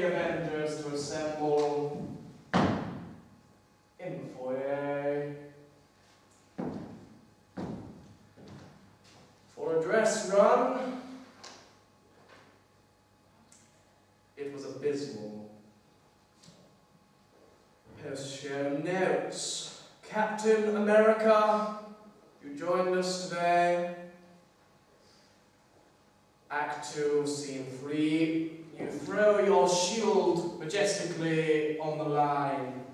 the Avengers to assemble in the foyer. For a dress run, it was abysmal. Show notes. Captain America, you joined us today. Act 2, Scene 3. You throw your shield majestically on the line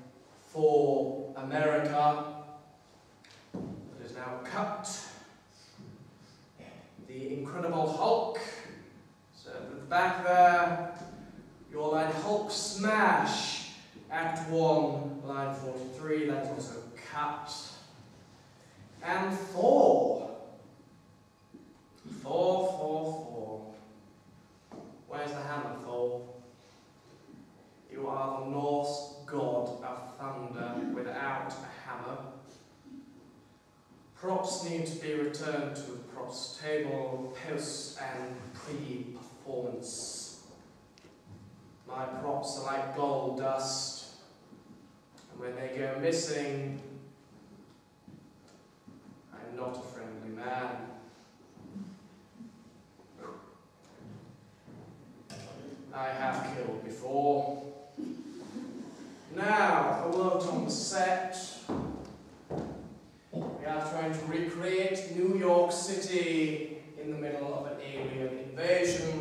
for America. It is now cut. The Incredible Hulk. So at the back there, your line Hulk Smash. Act 1, line 43, that's also cut. And. Thor, Thor, Thor. Where's the hammer, Thor? You are the Norse god of thunder without a hammer. Props need to be returned to the props table post and pre-performance. My props are like gold dust, and when they go missing, I'm not a friendly man. I have killed before. Now, a word on the set. We are trying to recreate New York City in the middle of an alien invasion.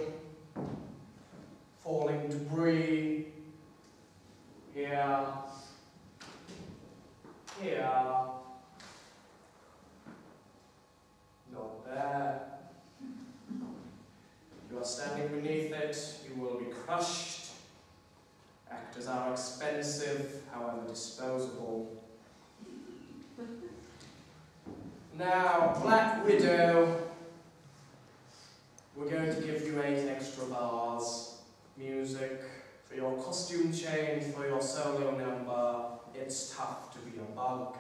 Falling debris. Here. Here. Not there. You are standing beneath it, you will be crushed. Expensive, however disposable. Now, Black Widow, we're going to give you eight extra bars. Music, for your costume change, for your solo number. It's tough to be a bug.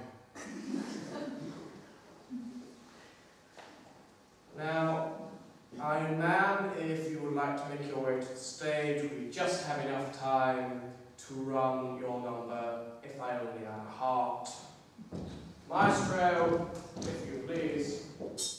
to make your way to the stage, we just have enough time to run your number, if I only had a heart. Maestro, if you please.